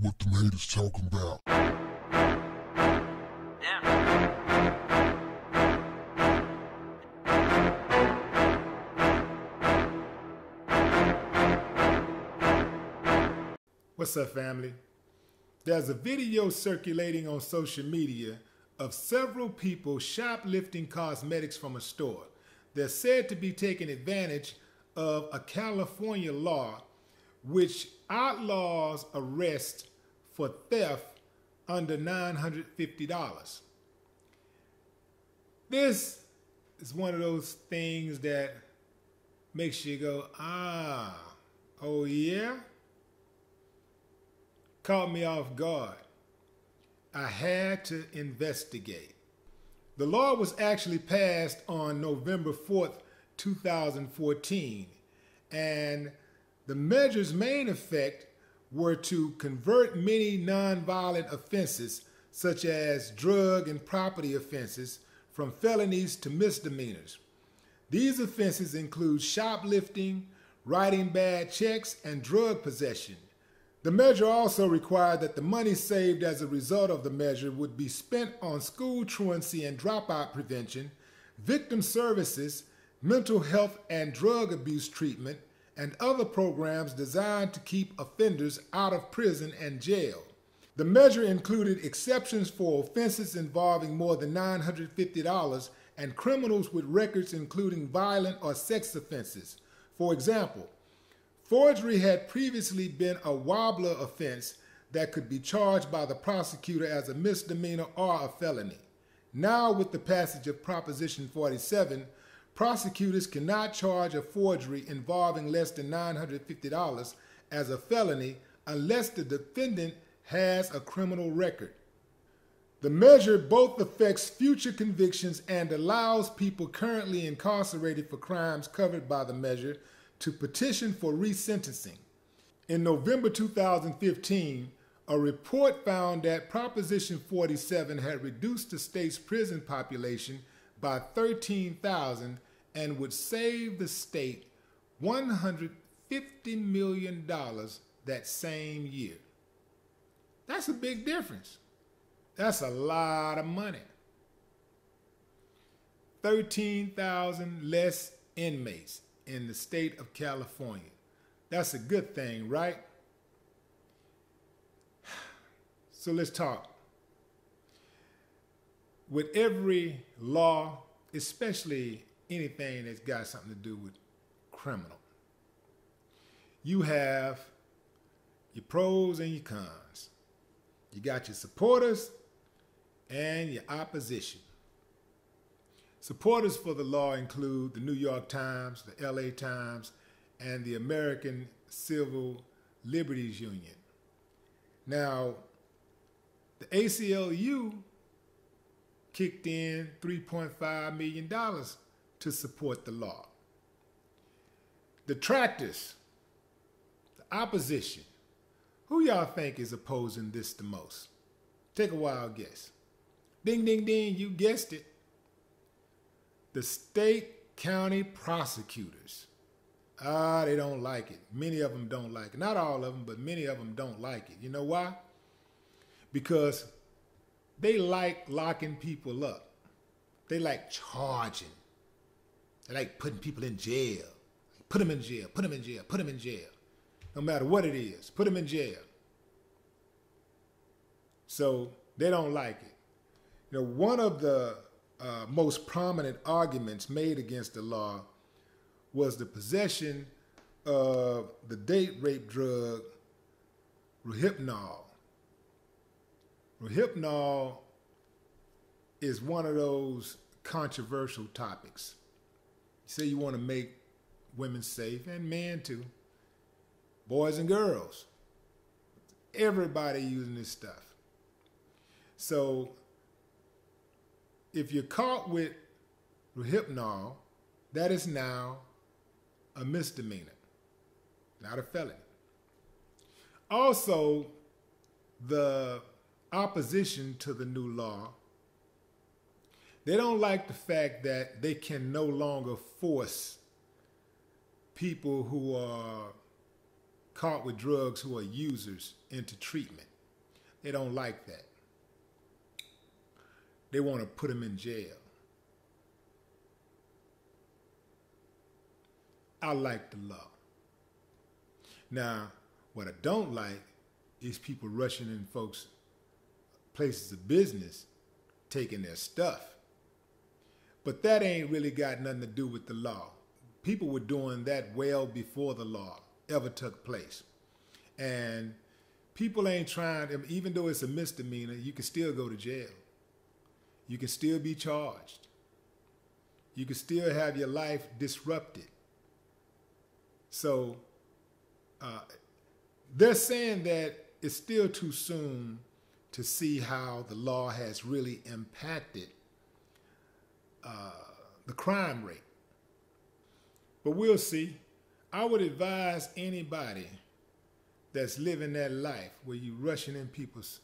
what the haters talking about. What's up, family? There's a video circulating on social media of several people shoplifting cosmetics from a store. They're said to be taking advantage of a California law which outlaws arrest for theft under $950. This is one of those things that makes you go, ah, oh yeah? Caught me off guard. I had to investigate. The law was actually passed on November 4th, 2014, and the measure's main effect were to convert many nonviolent offenses, such as drug and property offenses, from felonies to misdemeanors. These offenses include shoplifting, writing bad checks, and drug possession. The measure also required that the money saved as a result of the measure would be spent on school truancy and dropout prevention, victim services, mental health and drug abuse treatment, and other programs designed to keep offenders out of prison and jail. The measure included exceptions for offenses involving more than $950 and criminals with records including violent or sex offenses. For example, forgery had previously been a wobbler offense that could be charged by the prosecutor as a misdemeanor or a felony. Now, with the passage of Proposition 47, prosecutors cannot charge a forgery involving less than $950 as a felony unless the defendant has a criminal record. The measure both affects future convictions and allows people currently incarcerated for crimes covered by the measure to petition for resentencing. In November 2015, a report found that Proposition 47 had reduced the state's prison population by 13,000 and would save the state $150 million that same year. That's a big difference. That's a lot of money. 13,000 less inmates in the state of California. That's a good thing, right? So let's talk. With every law, especially anything that's got something to do with criminal, you have your pros and your cons. You got your supporters and your opposition. Supporters for the law include the New York Times, the LA Times, and the American Civil Liberties Union. Now, the ACLU kicked in $3.5 million to support the law. Detractors, the opposition, who y'all think is opposing this the most? Take a wild guess. Ding, ding, ding, you guessed it. The state county prosecutors. Ah, they don't like it. Many of them don't like it. Not all of them, but many of them don't like it. You know why? Because they like locking people up. They like charging. They like putting people in jail. Put them in jail, put them in jail, put them in jail. No matter what it is, put them in jail. So they don't like it. You know, one of the uh, most prominent arguments made against the law was the possession of the date rape drug Rohypnol. Rohypnol is one of those controversial topics. You say you want to make women safe and men too, boys and girls. Everybody using this stuff. So if you're caught with Rohypnol, that is now a misdemeanor, not a felony. Also, the opposition to the new law, they don't like the fact that they can no longer force people who are caught with drugs who are users into treatment. They don't like that. They want to put them in jail. I like the law. Now, what I don't like is people rushing in folks' places of business, taking their stuff. But that ain't really got nothing to do with the law. People were doing that well before the law ever took place. And people ain't trying, even though it's a misdemeanor, you can still go to jail. You can still be charged. You can still have your life disrupted. So uh, they're saying that it's still too soon to see how the law has really impacted uh, the crime rate. But we'll see. I would advise anybody that's living that life where you're rushing in people's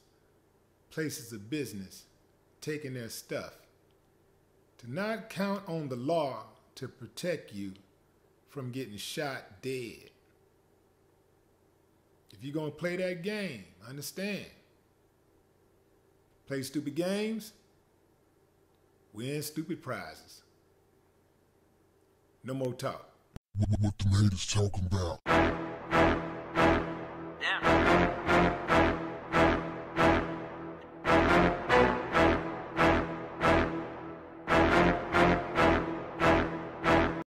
places of business, taking their stuff, to not count on the law to protect you from getting shot dead. If you're going to play that game, understand. Play stupid games, win stupid prizes. No more talk. What, what the haters talking about?